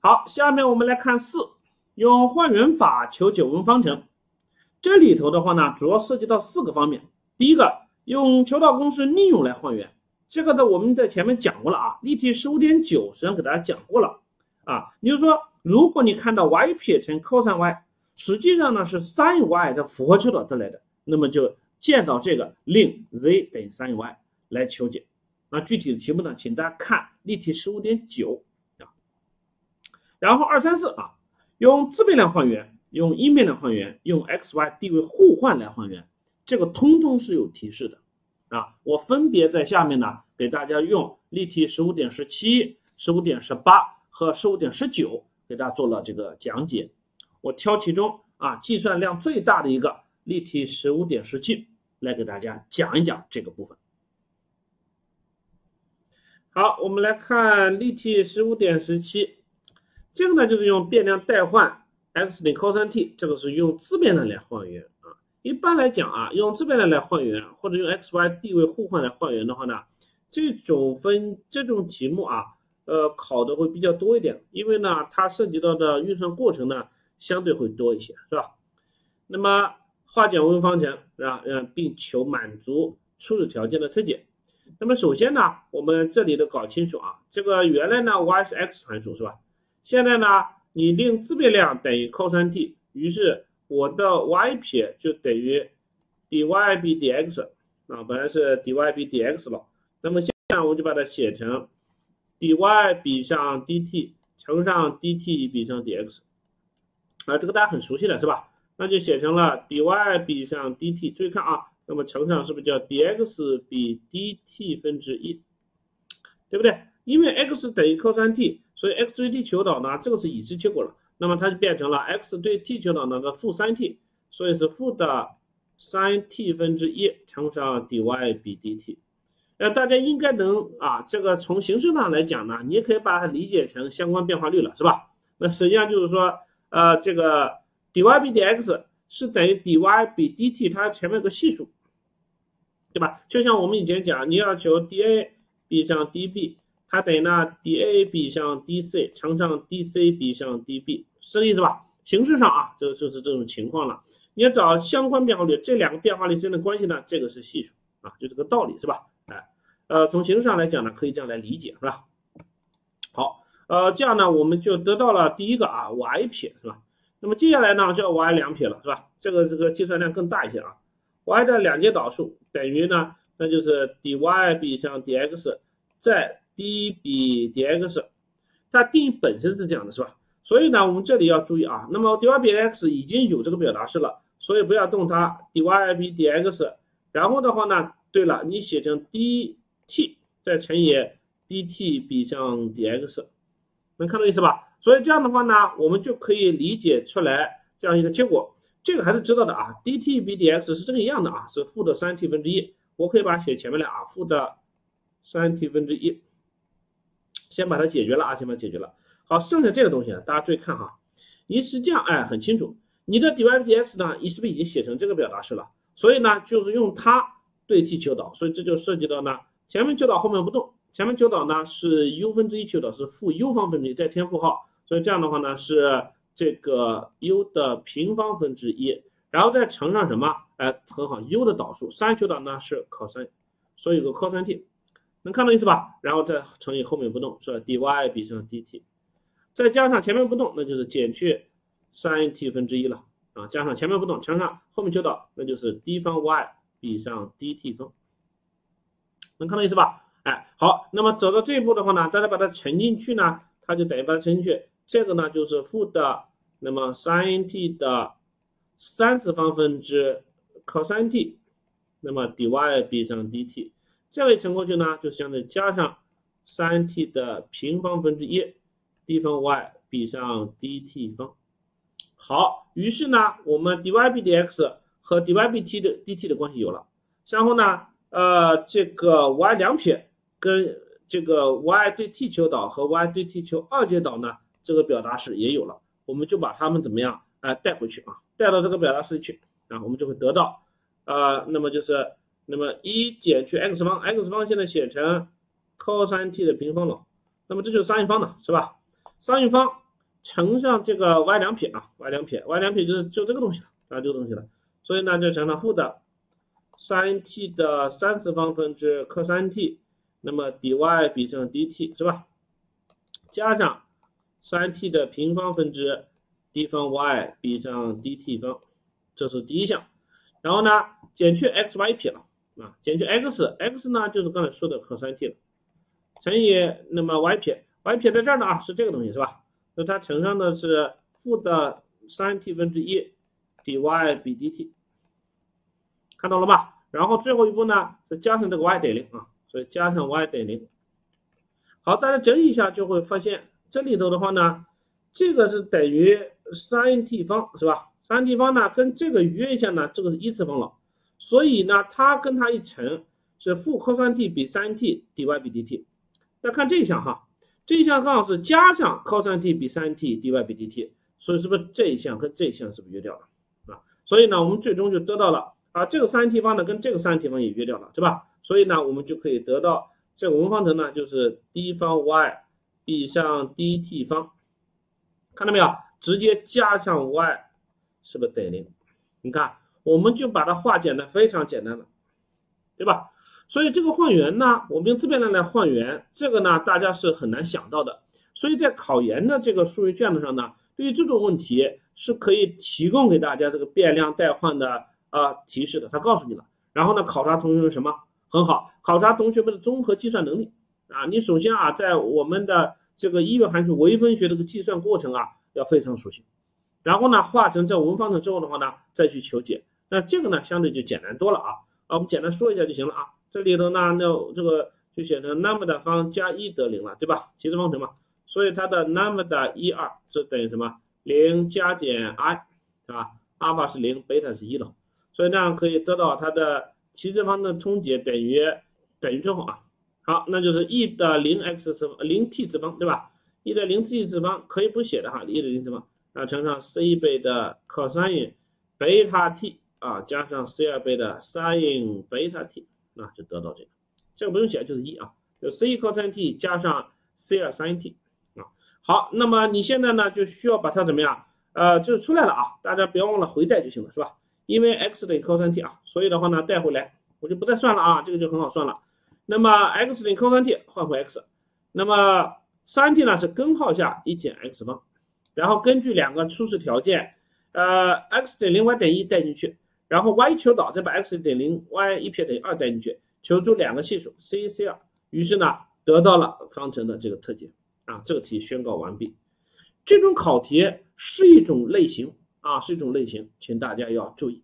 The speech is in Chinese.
好，下面我们来看四，用换元法求九问方程。这里头的话呢，主要涉及到四个方面。第一个，用求导公式利用来换元，这个呢我们在前面讲过了啊，例题十五点九实际上给大家讲过了啊。也就是说，如果你看到 y 撇乘 cos y，实际上呢是 sin y 这符合求导得来的，那么就见到这个令 z 等于 sin y 来求解。那具体的题目呢，请大家看例题十五点九啊。然后二三四啊，用自变量换元。用因变量换元，用 x y 地位互换来换元，这个通通是有提示的啊。我分别在下面呢，给大家用例题十五点十七、十五点十八和十五点十九给大家做了这个讲解。我挑其中啊计算量最大的一个例题十五点十七来给大家讲一讲这个部分。好，我们来看例题十五点十七，这个呢就是用变量代换。x 等于 cos t，这个是用自变量来换元啊。一般来讲啊，用自变量来换元，或者用 x y 地位互换来换元的话呢，这种分这种题目啊，呃，考的会比较多一点，因为呢，它涉及到的运算过程呢，相对会多一些，是吧？那么化简为方程是吧？嗯，并求满足初始条件的特解。那么首先呢，我们这里的搞清楚啊，这个原来呢，y 是 x 函数是吧？现在呢？你令自变量等于 cos t，于是我的 y 撇就等于 dy b dx 啊，本来是 dy b dx 了，那么现在我就把它写成 dy 比上 dt 乘上 dt 比上 dx 啊，这个大家很熟悉的是吧？那就写成了 dy 比上 dt，注意看啊，那么乘上是不是叫 dx 比 dt 分之一，对不对？因为 x 等于 cos t。所以 x 对 t 求导呢，这个是已知结果了，那么它就变成了 x 对 t 求导呢的负三 t，所以是负的三 t 分之一乘上 dy 比 dt，呃，大家应该能啊，这个从形式上来讲呢，你也可以把它理解成相关变化率了，是吧？那实际上就是说，呃，这个 dy 比 dx 是等于 dy 比 dt，它前面有个系数，对吧？就像我们以前讲，你要求 dA 比上 dB。它等于呢，dA 比上 dC 乘上 dC 比上 dB，是这意思吧？形式上啊，这个就是这种情况了。你要找相关变化率，这两个变化率之间的关系呢，这个是系数啊，就这个道理是吧？哎，呃，从形式上来讲呢，可以这样来理解是吧？好，呃，这样呢，我们就得到了第一个啊，y 撇是吧？那么接下来呢，就要 y 两撇了是吧？这个这个计算量更大一些啊，y 的两阶导数等于呢，那就是 dy 比上 dx 再 d 比 dx，它定义本身是这样的，是吧？所以呢，我们这里要注意啊。那么 dy 比 x 已经有这个表达式了，所以不要动它。dy 比 dx，然后的话呢，对了，你写成 dt 再乘以 dt 比上 dx，能看到意思吧？所以这样的话呢，我们就可以理解出来这样一个结果。这个还是知道的啊。dt 比 dx 是这个一样的啊，是负的三 t 分之一。我可以把它写前面来啊，负的三 t 分之一。先把它解决了啊，先把它解决了。好，剩下这个东西啊，大家注意看哈，你是这样哎很清楚，你的 dy dx 呢，你是不是已经写成这个表达式了？所以呢，就是用它对 t 求导，所以这就涉及到呢，前面求导后面不动，前面求导呢是 u 分之一求导是负 u 方分之一再添负号，所以这样的话呢是这个 u 的平方分之一，然后再乘上什么？哎，很好，u 的导数，三求导呢是 cos，所以有个 cos t。能看到意思吧？然后再乘以后面不动，是 dy 比上 dt，再加上前面不动，那就是减去 sin t 分之一了啊。加上前面不动，乘上后面求导，那就是 d 方 y 比上 dt 方。能看到意思吧？哎，好，那么走到这一步的话呢，大家把它乘进去呢，它就等于把它乘进去，这个呢就是负的，那么 sin t 的三次方分之 cos t，那么 dy 比上 dt。这位乘过去呢，就相当于加上三 t 的平方分之一，d 方 y 比上 dt 方。好，于是呢，我们 dy 比 dx 和 dy 比 t 的 dt 的关系有了。然后呢，呃，这个 y 两撇跟这个 y 对 t 求导和 y 对 t 求二阶导呢，这个表达式也有了。我们就把它们怎么样，啊，带回去啊，带到这个表达式去啊，我们就会得到，呃，那么就是。那么一减去 x 方，x 方现在写成 cos t 的平方了。那么这就是商义方了是吧？商义方乘上这个 y 两撇啊，y 两撇，y 两撇就是就这个东西了啊，这个东西了。所以呢就乘上负的 sin t 的三次方分之 cos t，那么 dy 比上 dt 是吧？加上 sin t 的平方分之 d 方 y 比上 dt 方，这是第一项。然后呢减去 x y 撇了啊，减去 x，x 呢就是刚才说的 cos t 了。乘以那么 y 撇，y 撇在这儿呢啊，是这个东西是吧？那它乘上的是负的 sin t 分之一 dy 比 dt，看到了吧？然后最后一步呢是加上这个 y 等于零啊，所以加上 y 等于零。好，大家整理一下就会发现这里头的话呢，这个是等于 sin t 方是吧？sin t 方呢跟这个约一下呢，这个是一次方了，所以呢它跟它一乘是负 cos t 比 sin t dy 比 dt。再看这一项哈，这一项刚好是加上 cos t 比 sin t dy 比 dt，所以是不是这一项跟这一项是不是约掉了啊？所以呢，我们最终就得到了啊，这个 sin t 方呢跟这个 sin t 方也约掉了，是吧？所以呢，我们就可以得到这个文方程呢就是 d 方 y 比上 dt 方，看到没有？直接加上 y 是不是等于零？你看，我们就把它化简的非常简单了，对吧？所以这个换元呢，我们用自变量来换元，这个呢大家是很难想到的。所以在考研的这个数学卷子上呢，对于这种问题是可以提供给大家这个变量代换的啊提示的，他告诉你了。然后呢，考察同学们什么很好，考察同学们的综合计算能力啊。你首先啊，在我们的这个一元函数微分学这个计算过程啊，要非常熟悉。然后呢，化成这文方程之后的话呢，再去求解，那这个呢相对就简单多了啊。啊，我们简单说一下就行了啊。这里头呢，那这个就写成 lambda 方加一得零了，对吧？齐次方程嘛，所以它的 lambda 一二是等于什么？零加减 i，是吧？阿尔法是零，贝塔是一了，所以这样可以得到它的齐次方的通解等于等于之后啊，好，那就是 e 的零 x 次方零 t 次方，对吧？e 的零 t 次方可以不写的哈，e 的零次方，啊乘上 c 倍的 cosine 贝塔 t 啊加上 c 二倍的 sin 贝塔 t。那就得到这个，这个不用写，就是一啊，就 c cosine t 加上 c 二 sin t 啊。好，那么你现在呢就需要把它怎么样？呃，就是出来了啊，大家别忘了回带就行了，是吧？因为 x 等于 cosine t 啊，所以的话呢带回来，我就不再算了啊，这个就很好算了。那么 x 等于 cos t 换回 x，那么三 t 呢是根号下一减 x 方，然后根据两个初始条件，呃，x 等于零，y 等于一带进去。然后 y 求导，再把 x 等于零，y 一撇等于二带进去，求出两个系数 c、c 二，于是呢得到了方程的这个特解啊，这个题宣告完毕。这种考题是一种类型啊，是一种类型，请大家要注意。